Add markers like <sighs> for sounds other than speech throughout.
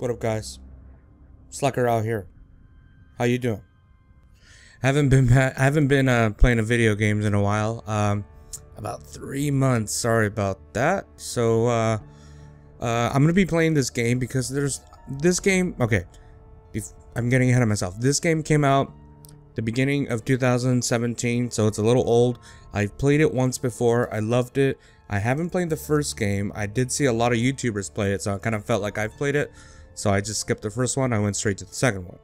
What up, guys? Slacker out here. How you doing? Haven't been I haven't been uh, playing video games in a while. Um, about three months. Sorry about that. So uh, uh, I'm gonna be playing this game because there's this game. Okay, I'm getting ahead of myself. This game came out the beginning of 2017, so it's a little old. I've played it once before. I loved it. I haven't played the first game. I did see a lot of YouTubers play it, so I kind of felt like I've played it. So I just skipped the first one. I went straight to the second one.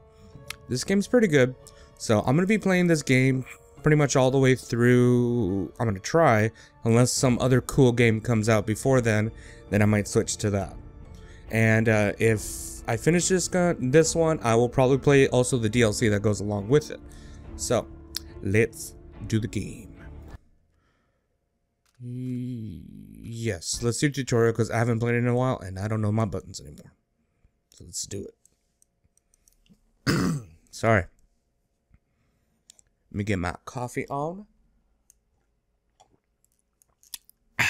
This game's pretty good. So I'm going to be playing this game pretty much all the way through. I'm going to try. Unless some other cool game comes out before then, then I might switch to that. And uh, if I finish this, gun, this one, I will probably play also the DLC that goes along with it. So, let's do the game. Yes, let's do tutorial because I haven't played it in a while and I don't know my buttons anymore. So let's do it. <clears throat> Sorry. Let me get my coffee on. <sighs>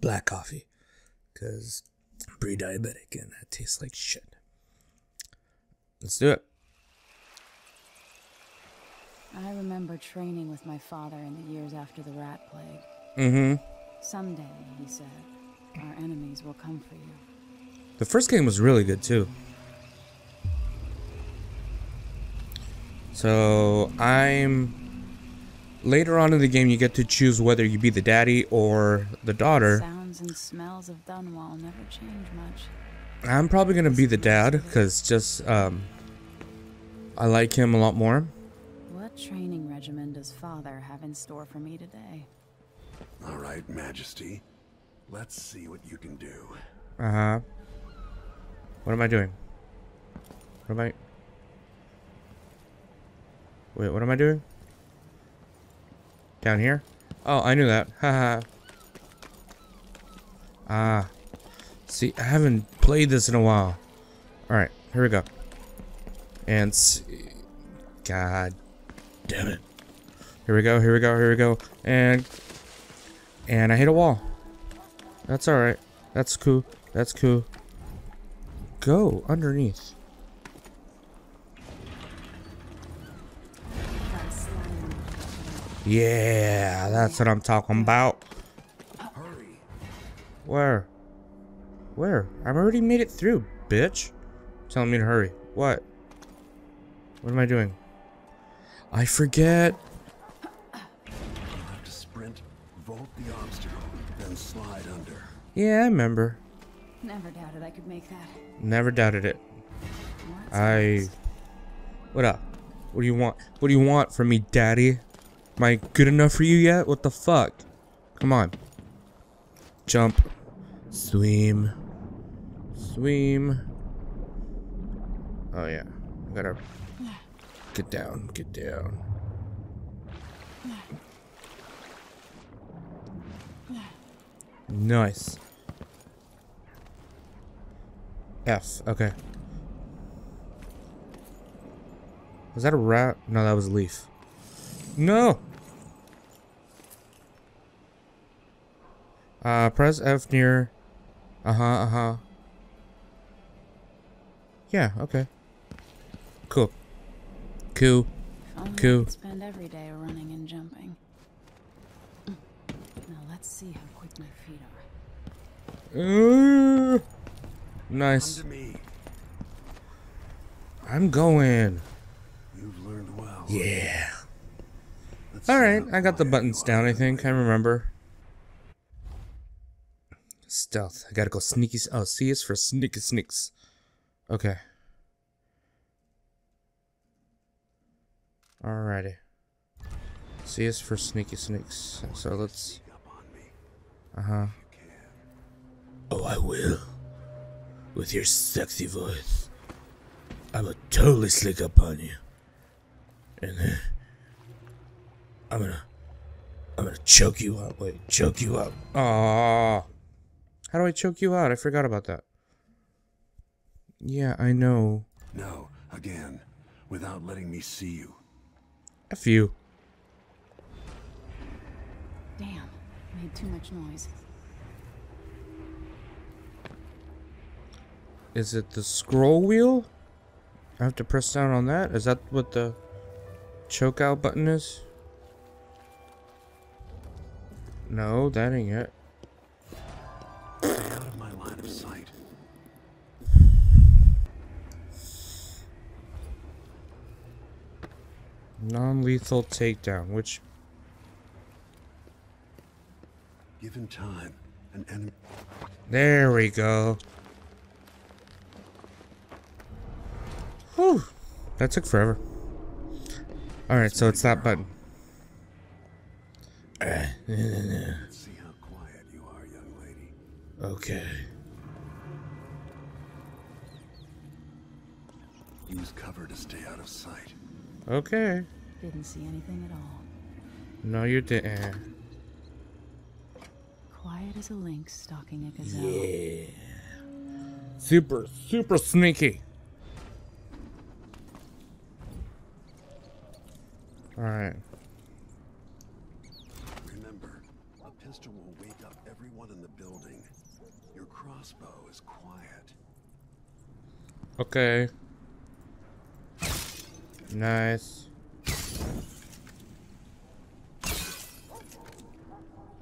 Black coffee. Because I'm pre-diabetic and that tastes like shit. Let's do it. I remember training with my father in the years after the rat plague. Mm-hmm. Someday, he said, our enemies will come for you. The first game was really good too. So I'm later on in the game you get to choose whether you be the daddy or the daughter. Sounds and smells of Dunwall never change much. I'm probably gonna be the dad because just um, I like him a lot more. What training regimen does father have in store for me today? All right, Majesty. Let's see what you can do. Uh huh. What am I doing? What am I... Wait, what am I doing? Down here? Oh, I knew that. <laughs> Haha. ah. See, I haven't played this in a while. Alright, here we go. And see. God damn it. Here we go, here we go, here we go. And... And I hit a wall. That's alright. That's cool. That's cool go underneath? Yeah, that's what I'm talking about. Hurry. Where? Where? I've already made it through, bitch. Telling me to hurry. What? What am I doing? I forget. You'll have to sprint, vault the obstacle, then slide under. Yeah, I remember. Never doubted I could make that. Never doubted it. I... What up? What do you want? What do you want from me, daddy? Am I good enough for you yet? What the fuck? Come on. Jump. Swim. Swim. Oh yeah. I gotta get down, get down. Nice. F. Okay. Was that a rat? No, that was a leaf. No! Uh, press F near... Uh-huh, uh-huh. Yeah, okay. Cool. Cool. Cool. spend every day running and jumping. Now let's see how quick my feet are. Uh, Nice. I'm going. You've learned well. Yeah. Alright, I got the buttons down, I think. I remember. Stealth. I gotta go sneaky. Oh, C is for sneaky sneaks. Okay. Alrighty. C is for sneaky sneaks. So let's. Uh huh. Oh, I will with your sexy voice. I will totally slick up on you. And then I'm gonna I'm gonna choke you out. Wait, choke you out. Ah. How do I choke you out? I forgot about that. Yeah, I know. No, again. Without letting me see you. F you. Damn, made too much noise. Is it the scroll wheel? I have to press down on that? Is that what the choke out button is? No, that ain't it. Out of my line of sight. Non-lethal takedown, which Given time, an enemy. there we go. Whew. That took forever. Alright, so it's that button. Let's see how quiet you are, young lady. Okay. Use cover to stay out of sight. Okay. Didn't see anything at all. No, you didn't. Quiet as a lynx stalking a gazelle. Yeah. Super, super sneaky. Alright. Remember, a pistol will wake up everyone in the building. Your crossbow is quiet. Okay. Nice.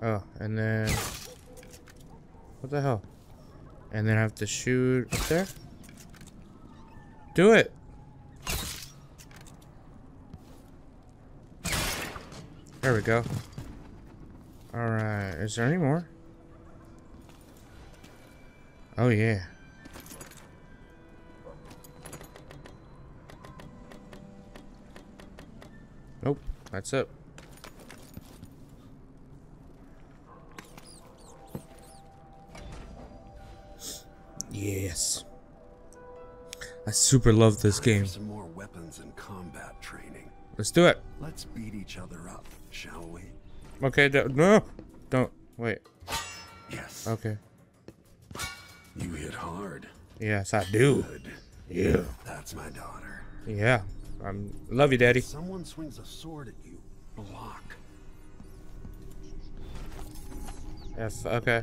Oh, and then... What the hell? And then I have to shoot up there? Do it! There we go. Alright, is there any more? Oh yeah. Nope, that's it. Yes. I super love this game. Some more weapons and combat training. Let's do it. Let's beat each other up, shall we? Okay, do- no. Don't. Wait. Yes. Okay. You hit hard. Yes, I do. Good. Yeah. That's my daughter. Yeah. I'm love you, daddy. Someone swings a sword at you. Block. F. Okay.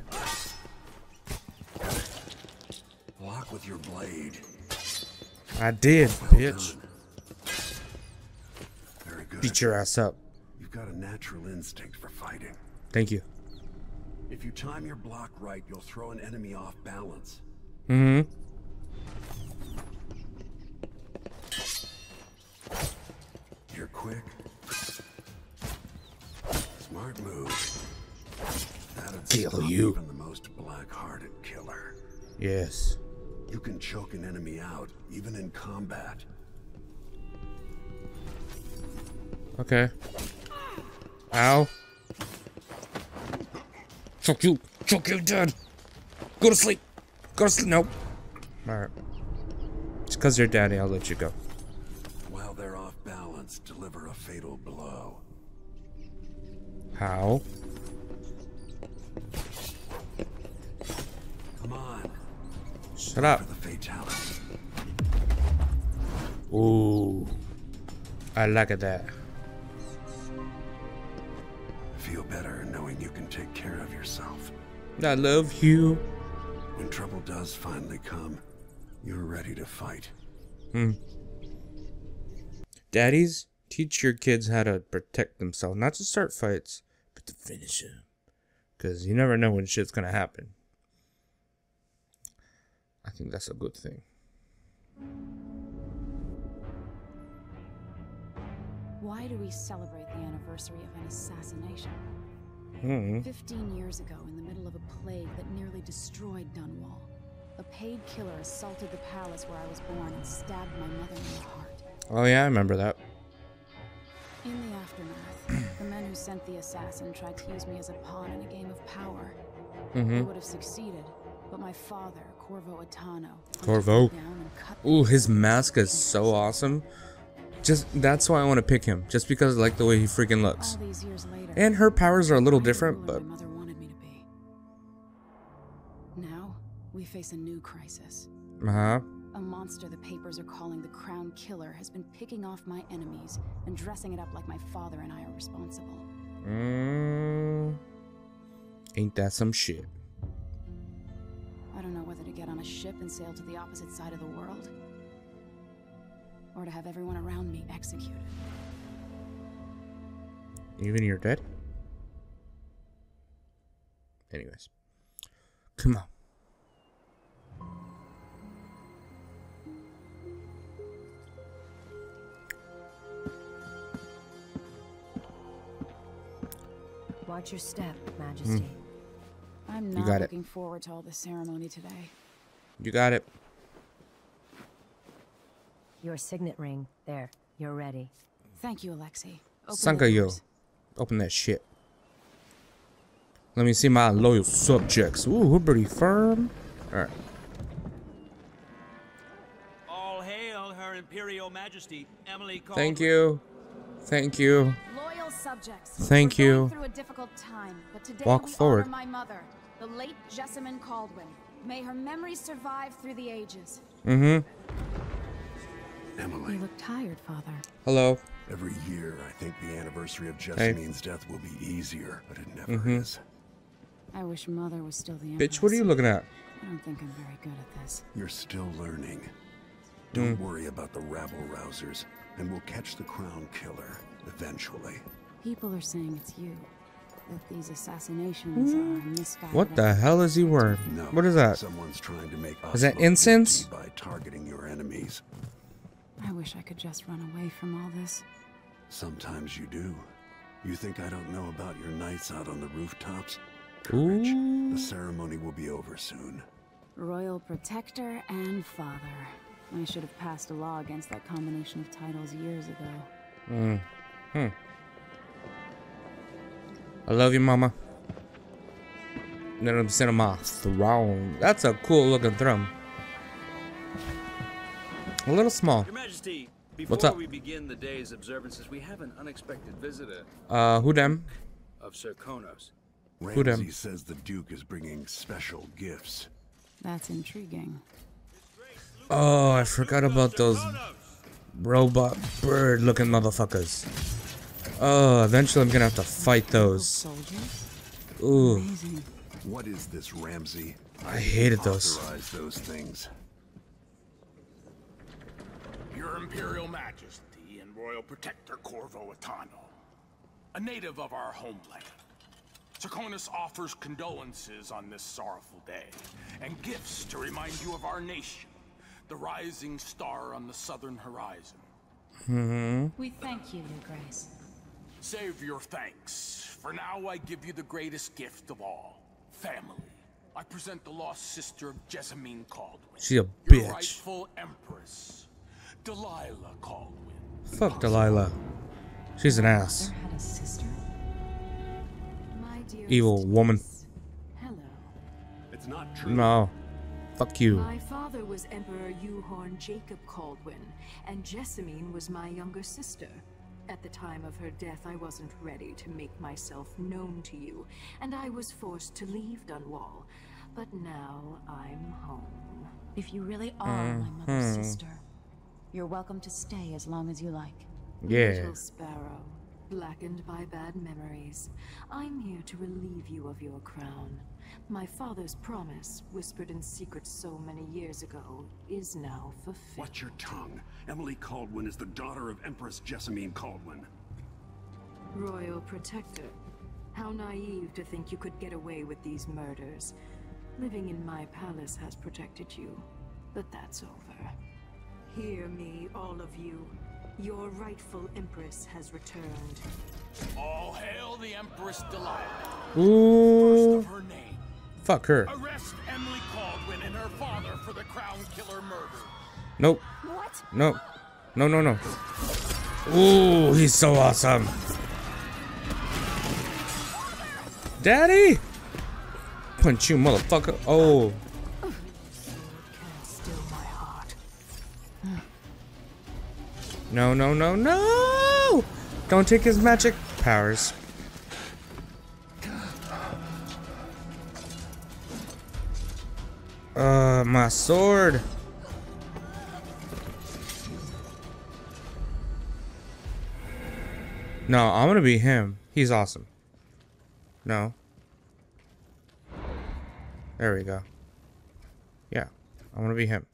Block with your blade. I did, Well bitch. done. Beat your ass up. You've got a natural instinct for fighting. Thank you. If you time your block right, you'll throw an enemy off balance. Mm-hmm. You're quick. Smart move. That'd Kill you. Even the most black-hearted killer. Yes. You can choke an enemy out, even in combat. Okay. Ow. Choke you. Choke you, dead. Go to sleep. Go to sleep. Nope. Alright. It's because you're daddy, I'll let you go. While they're off balance, deliver a fatal blow. How? Come on, Shut up. for the fatality. Ooh. I like it that. I love you. When trouble does finally come, you're ready to fight. Hmm. Daddies, teach your kids how to protect themselves. Not to start fights, but to finish them. Because you never know when shit's going to happen. I think that's a good thing. Why do we celebrate the anniversary of an assassination? Hmm. Fifteen years ago, in the middle of a plague that nearly destroyed Dunwall, a paid killer assaulted the palace where I was born and stabbed my mother in the heart. Oh, yeah, I remember that. In the aftermath, <clears throat> the men who sent the assassin tried to use me as a pawn in a game of power. They Mm-hmm. They would have succeeded, but my father, Corvo Attano, Corvo. down and cut Ooh, his mask is so awesome. Just that's why I want to pick him. Just because I like the way he freaking looks. All these years later, And her powers are a little different, but my mother wanted me to be. Now we face a new crisis. uh huh. A monster the papers are calling the Crown Killer has been picking off my enemies and dressing it up like my father and I are responsible. Mm, ain't that some shit? I don't know whether to get on a ship and sail to the opposite side of the world, or to have everyone around me executed. Even you're dead? Anyways. Come on. Watch your step, hmm. Majesty. I'm You not got it. looking forward to all the ceremony today. You got it. Your signet ring. There. You're ready. Thank you, Alexei. Open the Sanka yo. Open that shit. Let me see my loyal subjects. Ooh, we're pretty firm. Alright. All hail Her Imperial Majesty, Emily Kaldwin. Thank you. Thank you. Loyal subjects. Thank we're you. Going through a difficult time, but today Walk we forward. honor my mother, the late Jessamine Kaldwin. May her memory survive through the ages. Mm-hmm. Emily, You look tired, Father. Hello. every year I think the anniversary of Jessamine's death will be easier, but it never Mhm. is. I wish Mother was still the Bitch, what are you looking at? I don't think I'm very good at this. You're still learning. Mm. Don't worry about the rabble rousers, and we'll catch the crown killer eventually. People are saying it's you. That these assassinations are misguided. Hmm. What the hell is he wearing? No. What is that? Someone's trying to make us Is that incense? by targeting your enemies. I wish I could just run away from all this. Sometimes you do. You think I don't know about your nights out on the rooftops? Courage. Ooh. The ceremony will be over soon. Royal Protector and Father. I should have passed a law against that combination of titles years ago. Mm. Hmm. I love you, mama. Then I'm sending my throne. That's a cool looking throne. A little small. Your Majesty, What's up? we begin the day's observances, we have an unexpected visitor Uh, who them? of Serkonos. Who dem? Ramsey says the Duke is bringing special gifts. That's intriguing. Oh, I forgot about those robot bird looking motherfuckers. Oh, eventually I'm gonna have to fight those. Soldiers? Ooh, What is this, Ramsey? I hated those. Those things. Your Imperial Majesty and Royal Protector Corvo Attano, a native of our homeland. Serkonis offers condolences on this sorrowful day, and gifts to remind you of our nation, the rising star on the southern horizon. Mm -hmm. We thank you, Your Grace. Save your thanks, for now I give you the greatest gift of all, family. I present the lost sister of Jessamine Kaldwin. She a Your bitch. rightful empress, Delilah Kaldwin. Fuck Delilah. She's an ass. Had a sister? My Evil woman. Hello. It's not true. No. Fuck you. My father was Emperor Euhorn Jacob Kaldwin, and Jessamine was my younger sister. At the time of her death, I wasn't ready to make myself known to you, and I was forced to leave Dunwall. But now I'm home. If you really are mm, my mother's hmm. sister, you're welcome to stay as long as you like. Yeah. Little sparrow, blackened by bad memories, I'm here to relieve you of your crown. My father's promise, whispered in secret so many years ago, is now fulfilled. Watch your tongue. Emily Kaldwin is the daughter of Empress Jessamine Kaldwin. Royal Protector. How naive to think you could get away with these murders. Living in my palace has protected you, but that's over. Hear me, all of you. Your rightful Empress has returned. All hail the Empress Delilah. Ooh. Of her name. Fuck her. Arrest Emily Kaldwin and her father for the Crown Killer murder. Nope. What? Nope. No, no, no. Ooh, he's so awesome. Daddy! Punch you, motherfucker. Oh. No, no, no, no! Don't take his magic powers. Uh, my sword. No, I'm gonna be him. He's awesome. No. There we go. Yeah, I'm gonna be him.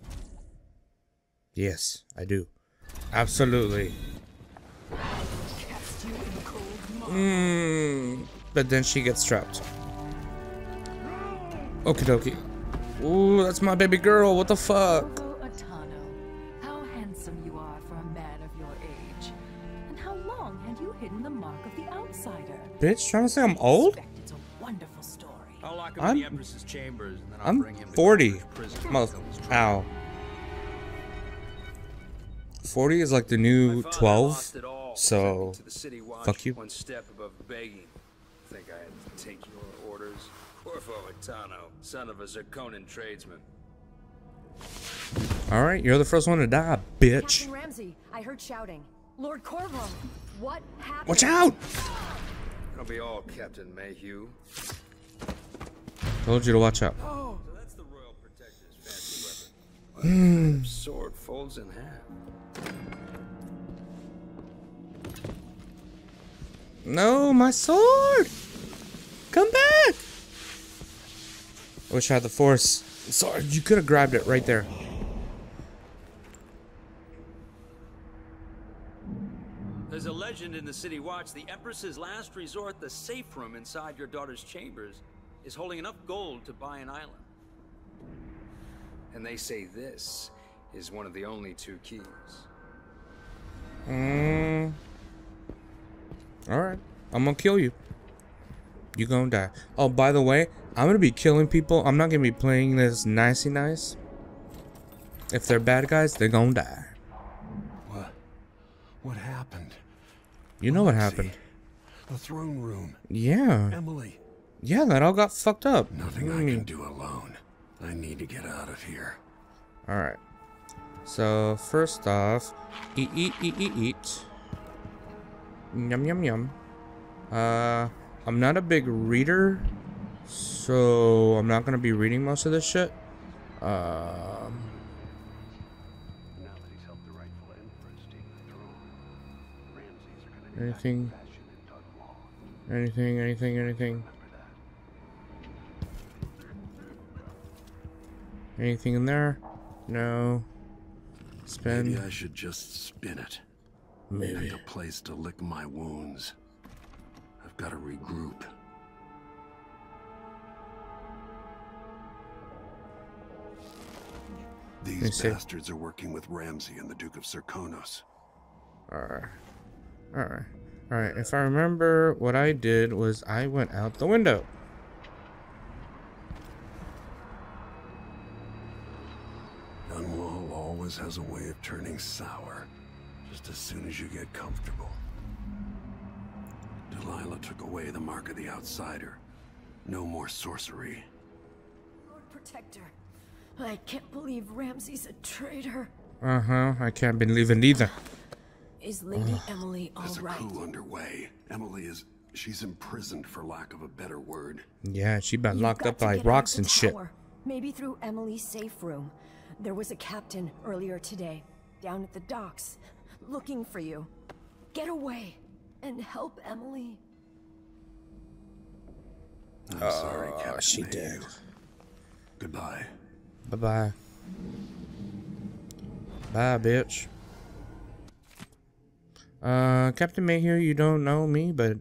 Yes, I do. Absolutely. Mm, but then she gets trapped. Okie dokie. Ooh, that's my baby girl. What the fuck? Oh, Attano, how handsome you are for a man of your age. And how long have you hidden the mark of the outsider? Bitch, trying to say I'm old? It's a wonderful story. I'll lock him I'm- in the Empress's chambers, and then I'll I'm bring him 40. Governor's. Mother- Fill his trunk. Ow. 40 is like the new 12. lost it all, so, sent me to the city fuck you. One step above begging. Think I had to take your orders? Corvo Attano, son of a Serkonan tradesman. Alright, you're the first one to die, bitch. Captain Ramsey, I heard shouting. Lord Corvo, what happened? Watch out! I'll be all Captain Mayhew. Told you to watch out. Oh, so that's the Royal Protector's fancy weapon. What kind of sword folds in half? No, my sword! Come back! I wish I had the force. Sorry, you could have grabbed it right there. There's a legend in the City Watch. The Empress's last resort, the safe room inside your daughter's chambers, is holding enough gold to buy an island. And they say this is one of the only two keys. Mm. Alright, I'm gonna kill you. You gonna die. Oh, by the way, I'm gonna be killing people. I'm not gonna be playing this nicey nice. If they're bad guys, they're gonna die. What? What happened? You know what happened. The throne room. Yeah. Emily. Yeah, that all got fucked up. Nothing What do I can do alone. I need to get out of here. Alright. So, first off, eat, eat, eat, eat, eat. Yum, yum, yum. Uh, I'm not a big reader, so I'm not gonna be reading most of this shit. Um, Now that he's helped Anything in there? No. Spin. Maybe I should just spin it. Maybe. A place to lick my wounds. I've got to regroup. These bastards are working with Ramsey and the Duke of Serkonos. Alright. Alright. Alright, if I remember what I did was I went out the window. Dunwall has a way of turning sour, just as soon as you get comfortable. Delilah took away the mark of the outsider. No more sorcery. Lord Protector, I can't believe Ramsey's a traitor. Uh-huh, I can't believe it either. Is Lady Emily all There's a right? coup underway. Emily is... She's imprisoned, for lack of a better word. Yeah, she's been You've locked up to by get out of rocks the and shit. Maybe through Emily's safe room. There was a captain earlier today, down at the docks, looking for you. Get away and help Emily. I'm sorry, Captain she Mayhew. did. Goodbye. Bye-bye. Bye, bitch. Uh, Captain Mayhew, you don't know me, but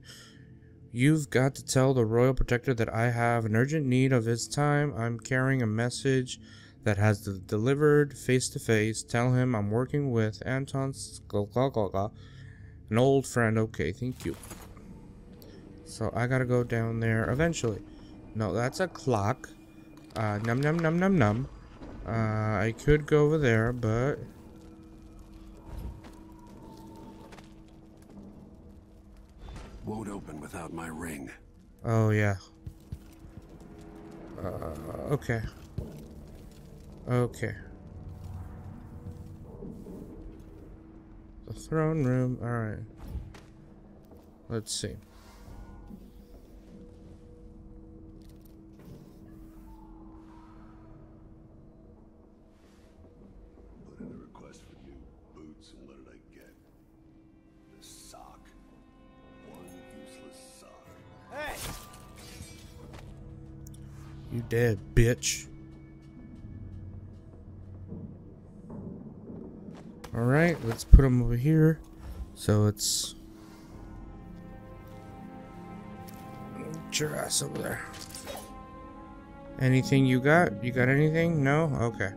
you've got to tell the Royal Protector that I have an urgent need of his time. I'm carrying a message that has the delivered face to face. Tell him I'm working with Anton Sokolov, an old friend. Okay, thank you. So I gotta go down there eventually. No, that's a clock. Uh, num num num num num. Uh, I could go over there, but Won't open without my ring. oh yeah. Uh, okay. Okay. The throne room. All right. Let's see. Put in a Alright, let's put them over here. So it's... Your ass over there. Anything you got? You got anything? No? Okay.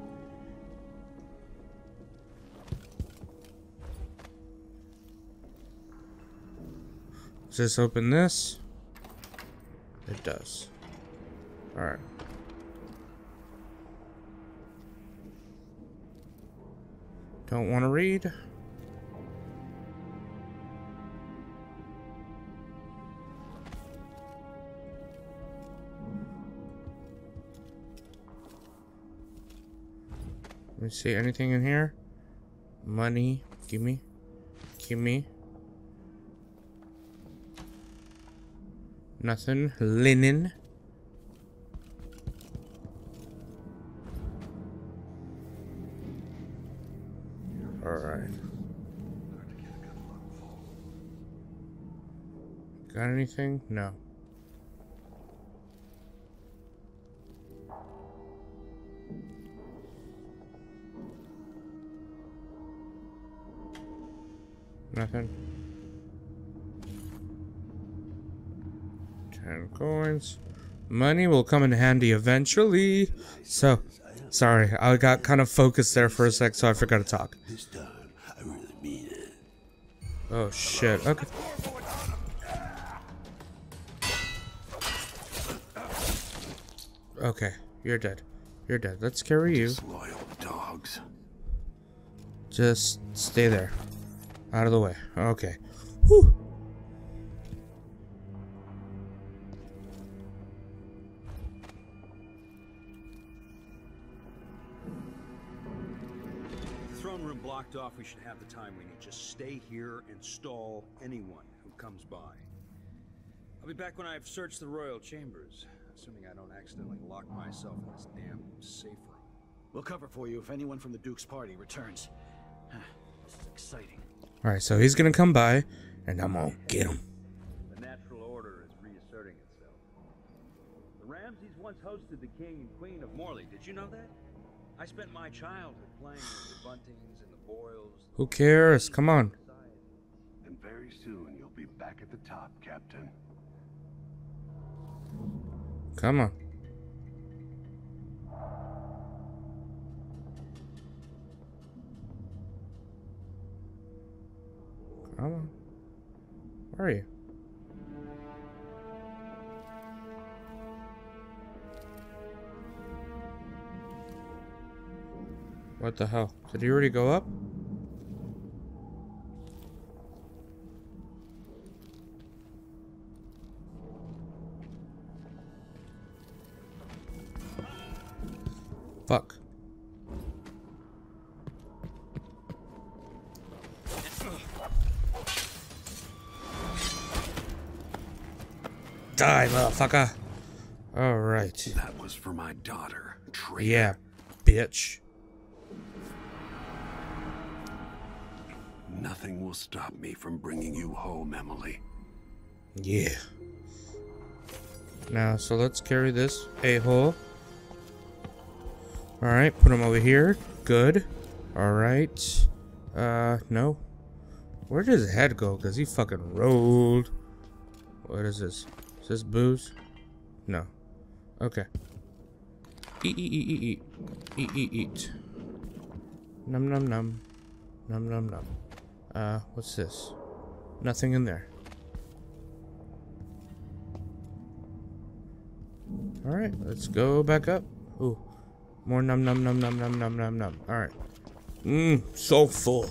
Does this open this? It does. Alright. Don't want to read. Let me see anything in here. Money. Give me. Give me. Nothing. Linen. Anything? No. Nothing. Ten coins. Money will come in handy eventually. So, sorry, I got kind of focused there for a sec, so I forgot to talk. This time, I really mean it. Oh shit. Okay. Okay, you're dead. You're dead. Let's carry you. Loyal dogs. Just stay there. Out of the way. Okay. Whew. The throne room blocked off, we should have the time we need. Just stay here and stall anyone who comes by. I'll be back when I've searched the royal chambers, assuming I don't accidentally lock myself in this damn safe room. We'll cover for you if anyone from the Duke's party returns. This is exciting. Alright, so he's gonna come by, and I'm gonna get him. The natural order is reasserting itself. The Ramseys once hosted the king and queen of Morley. Did you know that? I spent my childhood playing with the Buntings and the Boyles. Who cares? Come on. And very soon, you'll be back at the top, Captain. Come on. Come on. Where are you? What the hell? Did he already go up? Fuck. Die, motherfucker. Alright. That was for my daughter, traitor. Yeah, bitch. Nothing will stop me from bringing you home, Emily. Yeah. Now, so let's carry this a-hole. Alright, put him over here. Good. Alright. Uh, no. Where did his head go? Because he fucking rolled. What is this? Is this booze? No. Okay. Eat, eat, eat, eat, eat. Eat, eat, eat. Num, num, num. Num, num, num. Uh, what's this? Nothing in there. Alright, let's go back up. Ooh. More num num num num num num num num. Alright. Mmm, so full.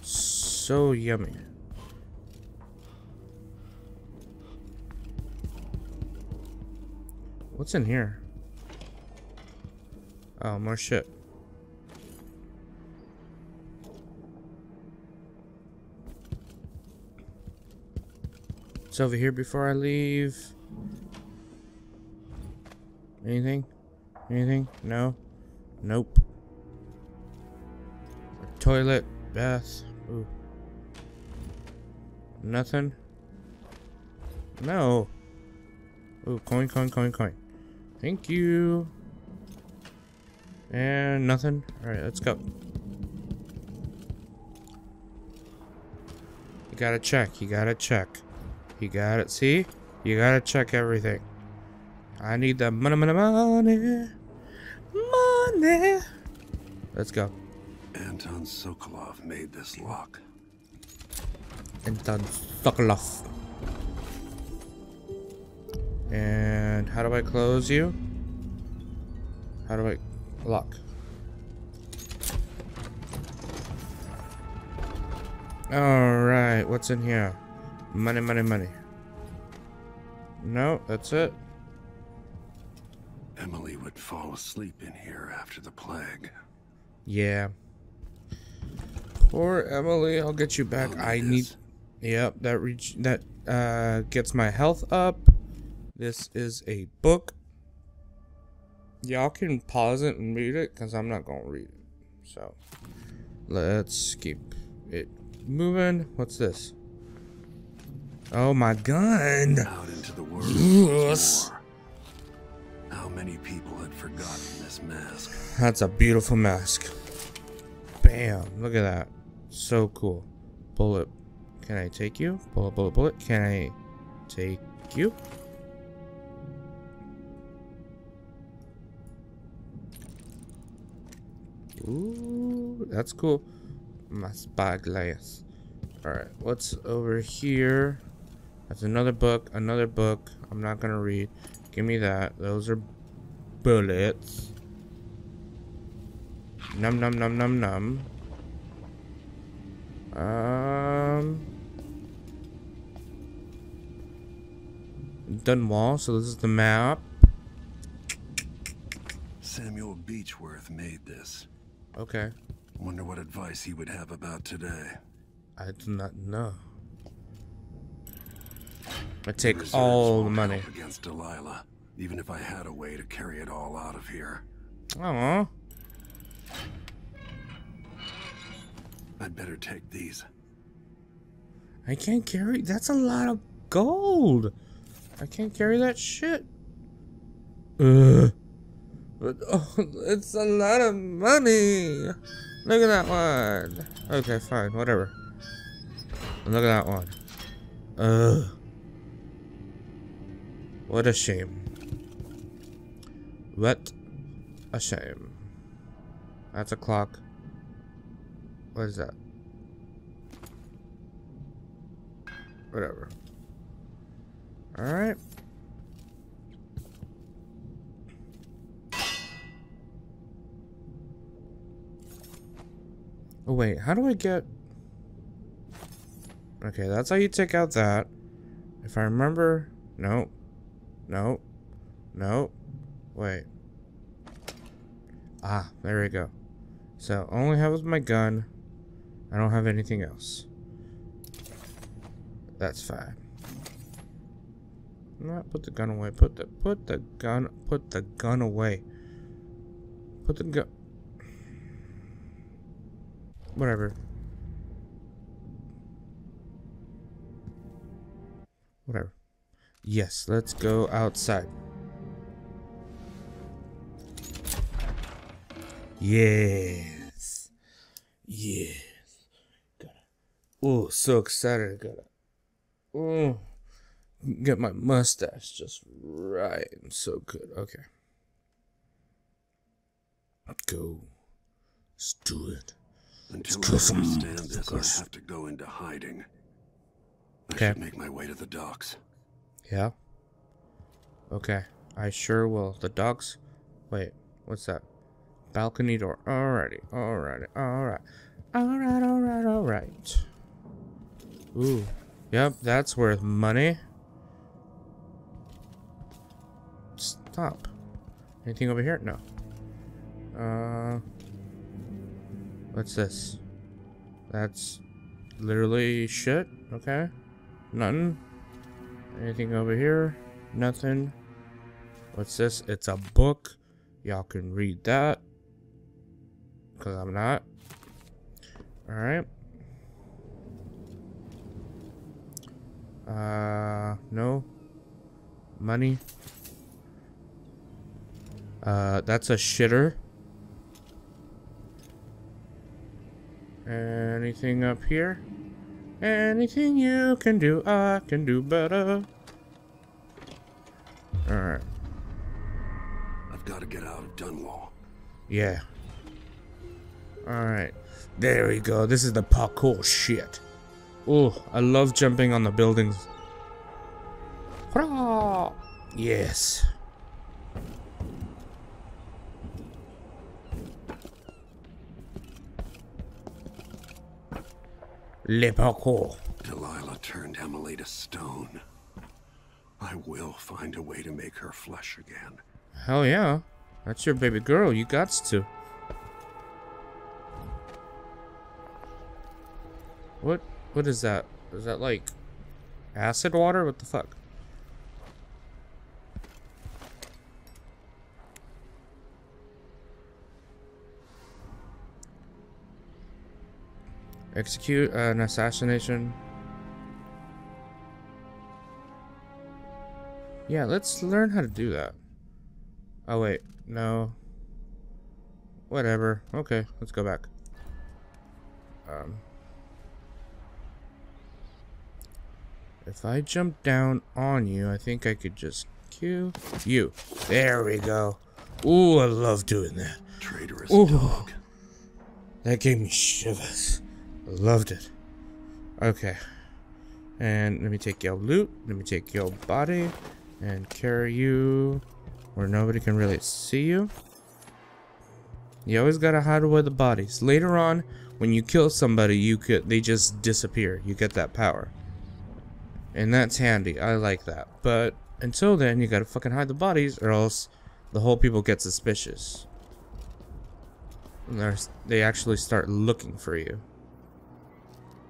So yummy. What's in here? Oh, more shit. It's over here before I leave. Anything? Anything? No? Nope. Toilet, bath. Ooh. Nothing? No. Ooh, coin, coin, coin, coin. Thank you. And nothing. Alright, let's go. You gotta check. You gotta check. You gotta see. You gotta check everything. I need the money, money, money, money. Let's go. Anton Sokolov made this lock. Anton Sokolov. And how do I close you? How do I lock? Alright, what's in here? Money, money, money. No, that's it. Emily would fall asleep in here after the plague. Yeah. Poor Emily, I'll get you back. I'll I need need. Yep, that reach that uh gets my health up. This is a book. Y'all can pause it and read it cuz I'm not going to read it. So, let's keep it moving. What's this? Oh my gun. Out into the world. Yes. How many people had forgotten this mask? That's a beautiful mask. Bam. Look at that. So cool. Bullet. Can I take you? Bullet, bullet, bullet. Can I take you? Ooh, that's cool. My spyglass. Alright, what's over here? That's another book, another book. I'm not gonna read. Give me that. Those are bullets. Num num num num num. Um. Dunwall, so this is the map. Samuel Beechworth made this. Okay. Wonder what advice he would have about today. I do not know. I take Reserves all the money. Against Delilah, even if I had a way to carry it all out of here. Aw. I'd better take these. I can't carry. That's a lot of gold. I can't carry that shit. Ugh. But oh, it's a lot of money. Look at that one. Okay, fine, whatever. Look at that one. Ugh. What a shame. What a shame. That's a clock. What is that? Whatever. Alright. Oh wait, how do I get... Okay, that's how you take out that. If I remember... No. No. No. Wait. Ah, there we go. So, all have is my gun. I don't have anything else. That's fine. Not put the gun away. Put the put the gun put the gun away. Put the gun Whatever. Whatever. Yes, let's go outside. Yes. Yes. Gotta. Oh, so excited. Gotta. Oh. Get my mustache just right and so good. Okay. Go. Let's do it. Until kill I some understand this. I have to go into hiding. I Okay. should make my way to the docks. Yeah. Okay. I sure will. The docks. Wait. What's that? Balcony door. Alrighty. Alrighty. Alright. Alright. Alright. Alright. Ooh. Yep. That's worth money. Stop. Anything over here? No. Uh. What's this? That's literally shit. Okay. Nothing. Anything over here? Nothing. What's this? It's a book. Y'all can read that. Because I'm not. Alright. Uh, no. Money. Uh, that's a shitter. Anything up here? Anything you can do, I can do better. Alright. I've got to get out of Dunwall. Yeah. Alright. There we go. This is the parkour shit. Oh, I love jumping on the buildings. Hurrah! Yes. Le parkour. Delilah turned Emily to stone. I will find a way to make her flesh again. Hell yeah. That's your baby girl. You got to. What? What is that? Is that like acid water? What the fuck? Execute an assassination. Yeah, let's learn how to do that. Oh wait, no. Whatever. Okay, let's go back. Um If I jump down on you, I think I could just kill you. There we go. Ooh, I love doing that. Traitorous Ooh. dog. That gave me shivers. I loved it. Okay. And let me take your loot. Let me take your body. And carry you where nobody can really see you. You always gotta hide away the bodies. Later on, when you kill somebody, you could they just disappear. You get that power. And that's handy. I like that. But until then, you gotta fucking hide the bodies or else the whole people get suspicious. And they actually start looking for you.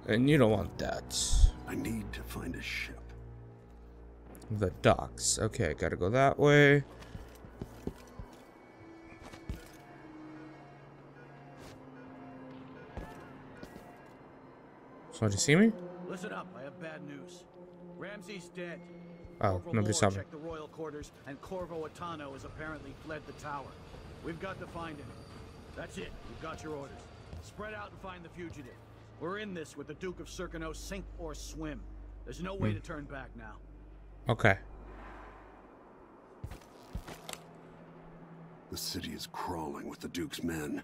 And you don't want that. I need to find a ship. The docks. Okay, gotta go that way. So, did you see me? Listen up, I have bad news. Ramsey's dead. Oh, Corporal nobody saw me. the royal quarters, and Corvo Attano has apparently fled the tower. We've got to find him. That's it. We've got your orders. Spread out and find the fugitive. We're in this with the Duke of Serkonos, sink or swim. There's no way hmm. to turn back now. Okay. The city is crawling with the Duke's men.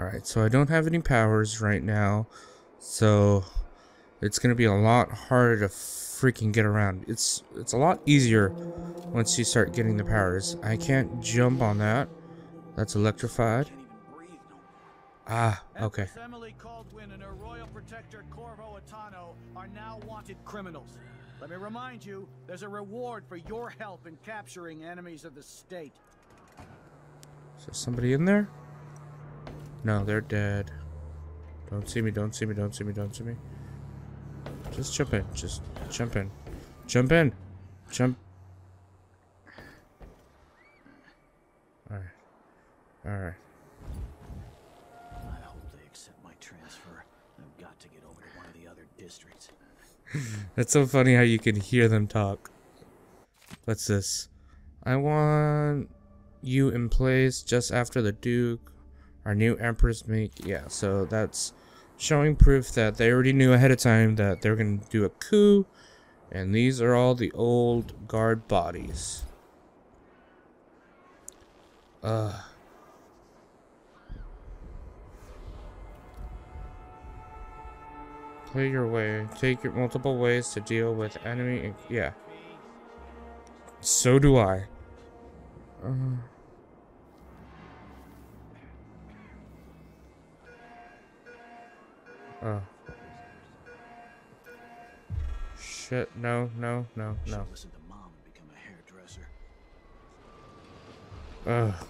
Alright, so I don't have any powers right now. So it's gonna be a lot harder to freaking get around. It's it's a lot easier once you start getting the powers. I can't jump on that. That's electrified. Can't even breathe no more. Ah, okay. Emily Kaldwin and her royal protector Corvo Attano are now wanted criminals. Let me remind you, there's a reward for your help in capturing enemies of the state. Is there somebody in there? No, they're dead. Don't see me, don't see me, don't see me, don't see me. Just jump in. Just jump in. Jump in. Jump. Alright. Alright. I hope they accept my transfer. I've got to get over to one of the other districts. <laughs> It's so funny how you can hear them talk. What's this? I want you in place just after the Duke. Our new Empress make yeah, so that's showing proof that they already knew ahead of time that they're gonna do a coup. And these are all the old guard bodies. Uh Play your way. Take your multiple ways to deal with enemy. Yeah. So do I. Uh, oh. Shit. No, no, no, no. listen to mom and become a hairdresser. Ugh.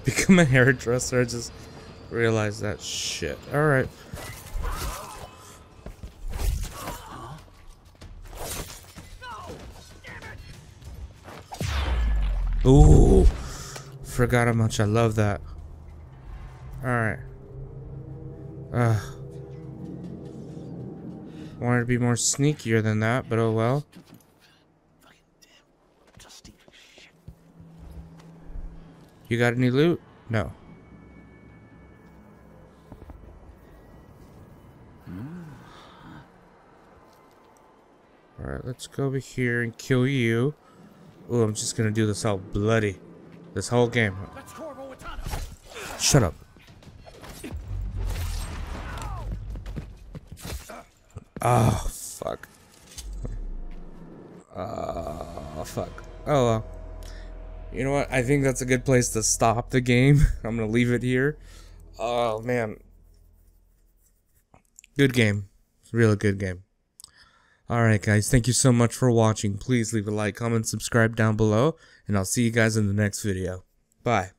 <laughs> Become a hairdresser. I just realized that shit. Alright. Ooh. Forgot how much I love that. Alright. Ugh. Wanted to be more sneakier than that, but oh well. You got any loot? No. Alright, let's go over here and kill you. Oh, I'm just gonna do this all bloody. This whole game. Shut up. Oh, fuck. Oh, fuck. Oh, well. You know what? I think that's a good place to stop the game. <laughs> I'm gonna leave it here. Oh, man. Good game. Real good game. Alright, guys. Thank you so much for watching. Please leave a like, comment, subscribe down below. And I'll see you guys in the next video. Bye.